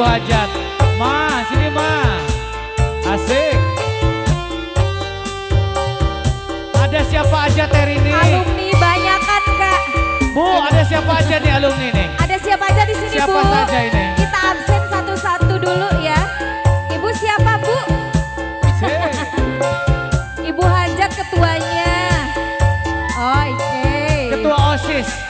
Bu Hajat. Ma, sini Ma. Asik. Ada siapa aja teri ini? Alumni banyak kan Kak. Bu, ada siapa aja nih alumni nih? Ada siapa aja di sini siapa Bu? Siapa saja ini? Kita absen satu-satu dulu ya. Ibu siapa Bu? Ibu Hajat ketuanya. Oh, oke. Okay. Ketua OSIS.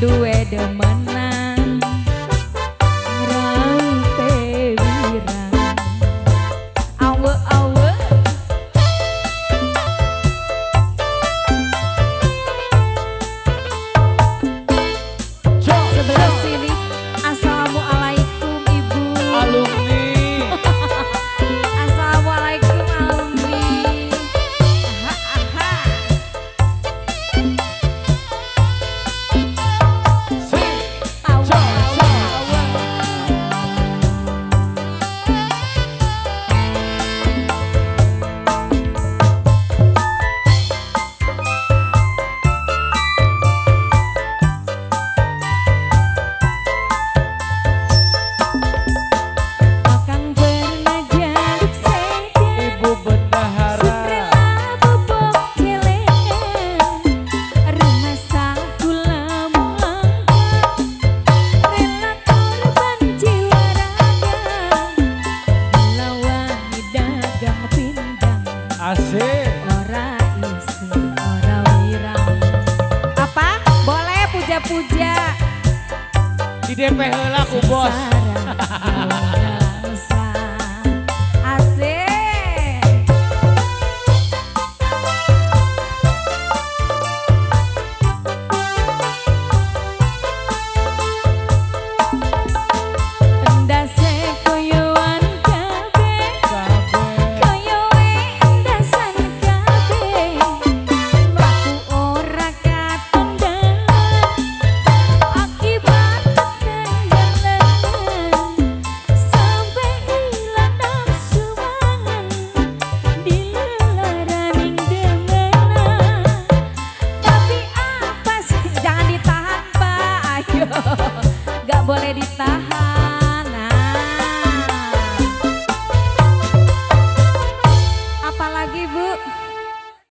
duwe it. di DP heula ku bos.